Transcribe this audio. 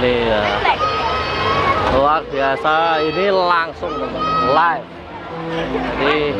ini ya. Luar biasa. Ini langsung live. Jadi